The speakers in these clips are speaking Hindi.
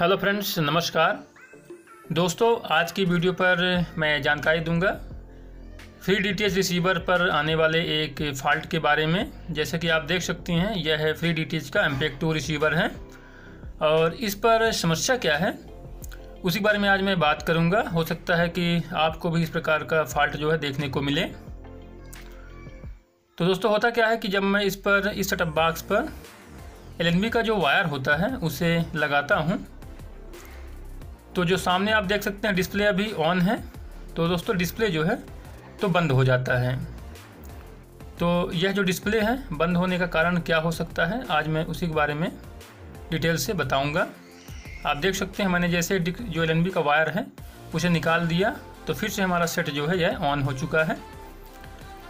हेलो फ्रेंड्स, नमस्कार। दोस्तों, आज की वीडियो पर मैं जानकारी दूँगा। फ्री डी रिसीवर पर आने वाले एक फॉल्ट के बारे में। जैसे कि आप देख सकते हैं, यह है फ्री डी का एम्पेक टू रिसीवर है। और इस पर समस्या क्या है, उसी बारे में आज मैं बात करूँगा। हो सकता है कि आपको भी इस प्रकार का फॉल्ट जो है देखने को मिले। तो दोस्तों, होता क्या है कि जब मैं इस पर, इस सेटअप बॉक्स पर एल का जो वायर होता है, उसे लगाता हूँ तो जो सामने आप देख सकते हैं डिस्प्ले अभी ऑन है। तो दोस्तों डिस्प्ले जो है तो बंद हो जाता है। तो यह जो डिस्प्ले है, बंद होने का कारण क्या हो सकता है, आज मैं उसी के बारे में डिटेल से बताऊँगा। आप देख सकते हैं, मैंने जैसे जो एलएनबी का वायर है, उसे निकाल दिया तो फिर से हमारा सेट जो है, यह ऑन हो चुका है।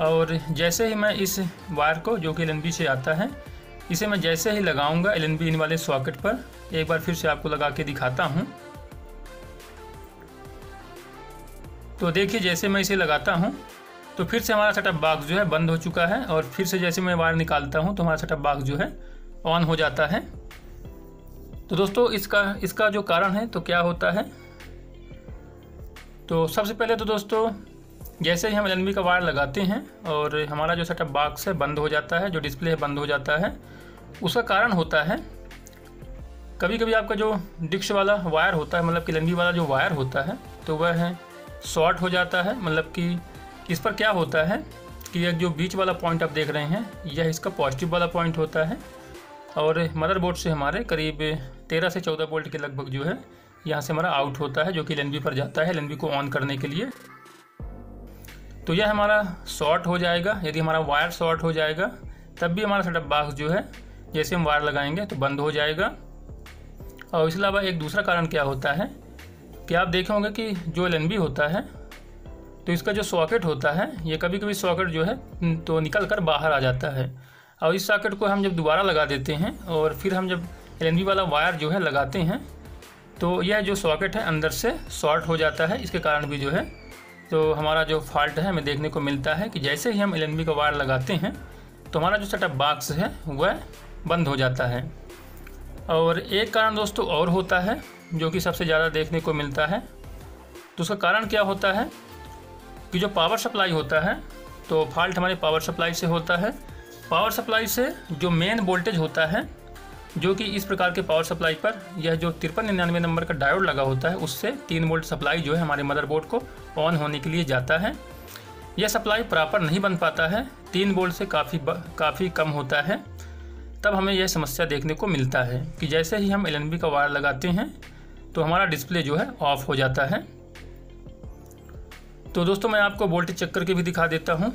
और जैसे ही मैं इस वायर को, जो कि एलएनबी से आता है, इसे मैं जैसे ही लगाऊँगा एल इन वाले सॉकेट पर, एक बार फिर से आपको लगा के दिखाता हूँ। तो देखिए, जैसे मैं इसे लगाता हूँ तो फिर से हमारा सेटअप बॉक्स जो है बंद हो चुका है और फिर से जैसे मैं वायर निकालता हूँ तो हमारा सेटअप बॉक्स जो है ऑन हो जाता है। तो दोस्तों, इसका इसका जो कारण है तो क्या होता है? तो सबसे पहले तो दोस्तों, जैसे ही हम एल का वायर लगाते हैं और हमारा जो सेटअप बॉक्स है, बंद हो जाता है, जो डिस्प्ले है, बंद हो जाता है, उसका कारण होता है कभी कभी आपका जो डिक्स वाला वायर होता है मतलब कि एल वाला जो वायर होता है तो वह है शॉर्ट हो जाता है मतलब कि इस पर क्या होता है कि एक जो बीच वाला पॉइंट आप देख रहे हैं, यह इसका पॉजिटिव वाला पॉइंट होता है और मदरबोर्ड से हमारे करीब तेरह से चौदह वोल्ट के लगभग जो है, यहाँ से हमारा आउट होता है, जो कि एल पर जाता है एल को ऑन करने के लिए। तो यह हमारा शॉर्ट हो जाएगा, यदि हमारा वायर शॉर्ट हो जाएगा, तब भी हमारा सेटअप बॉक्स जो है, जैसे हम वायर लगाएँगे तो बंद हो जाएगा। और इसके अलावा एक दूसरा कारण क्या होता है कि आप देखे होंगे कि जो LNB होता है तो इसका जो सॉकेट होता है, ये कभी कभी सॉकेट जो है तो निकल कर बाहर आ जाता है। और इस सॉकेट को हम जब दोबारा लगा देते हैं, और फिर हम जब एलएनबी वाला वायर जो है लगाते हैं तो यह जो सॉकेट है, अंदर से शॉर्ट हो जाता है। इसके कारण भी जो है तो हमारा जो फॉल्ट है, हमें देखने को मिलता है कि जैसे ही हम एलएनबी का वायर लगाते हैं तो हमारा जो सेटअप बॉक्स है, वह बंद हो जाता है। और एक कारण दोस्तों और होता है जो कि सबसे ज़्यादा देखने को मिलता है। तो उसका कारण क्या होता है कि जो पावर सप्लाई होता है तो फॉल्ट हमारे पावर सप्लाई से होता है। पावर सप्लाई से जो मेन वोल्टेज होता है, जो कि इस प्रकार के पावर सप्लाई पर यह जो तिरपन निन्यानवे नंबर का डायोड लगा होता है, उससे तीन वोल्ट सप्लाई जो है हमारे मदरबोर्ड को ऑन होने के लिए जाता है। यह सप्लाई प्रॉपर नहीं बन पाता है, तीन वोल्ट से काफ़ी काफ़ी कम होता है। तब हमें यह समस्या देखने को मिलता है कि जैसे ही हम एलएनबी का वायर लगाते हैं तो हमारा डिस्प्ले जो है ऑफ़ हो जाता है। तो दोस्तों, मैं आपको वोल्टेज चेक करके भी दिखा देता हूँ।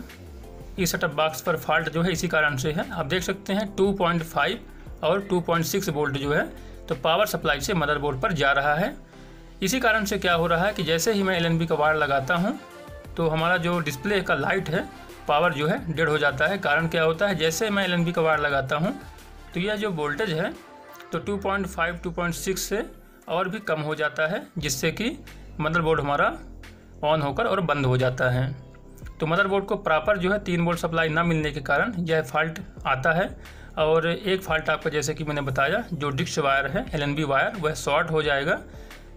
इस सेटअप बॉक्स पर फॉल्ट जो है इसी कारण से है। आप देख सकते हैं 2.5 और 2.6 वोल्ट जो है तो पावर सप्लाई से मदरबोर्ड पर जा रहा है। इसी कारण से क्या हो रहा है कि जैसे ही मैं एल का वायर लगाता हूँ तो हमारा जो डिस्प्ले का लाइट है पावर जो है डेड हो जाता है। कारण क्या होता है? जैसे मैं एल का वायर लगाता हूँ तो यह जो वोल्टेज है तो 2.5 2.6 से और भी कम हो जाता है, जिससे कि मदरबोर्ड हमारा ऑन होकर और बंद हो जाता है। तो मदरबोर्ड को प्रॉपर जो है तीन वोल्ट सप्लाई ना मिलने के कारण यह फॉल्ट आता है। और एक फॉल्ट आपका जैसे कि मैंने बताया, जो डिक्स वायर है एलएनबी वायर वह शॉर्ट हो जाएगा।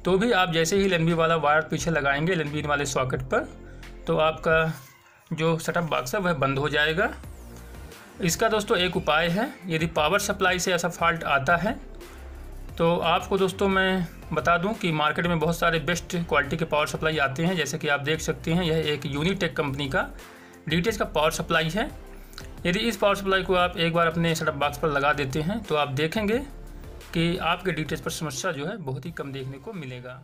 तो भी आप जैसे ही एल वाला वायर पीछे लगाएँगे एल वाले सॉकेट पर तो आपका जो सेटअप बॉक्स है, वह बंद हो जाएगा। इसका दोस्तों एक उपाय है, यदि पावर सप्लाई से ऐसा फॉल्ट आता है तो आपको दोस्तों मैं बता दूँ कि मार्केट में बहुत सारे बेस्ट क्वालिटी के पावर सप्लाई आते हैं, जैसे कि आप देख सकते हैं, यह एक यूनिटेक कंपनी का डी का पावर सप्लाई है। यदि इस पावर सप्लाई को आप एक बार अपने सेटअप बॉक्स पर लगा देते हैं तो आप देखेंगे कि आपके डी पर समस्या जो है बहुत ही कम देखने को मिलेगा।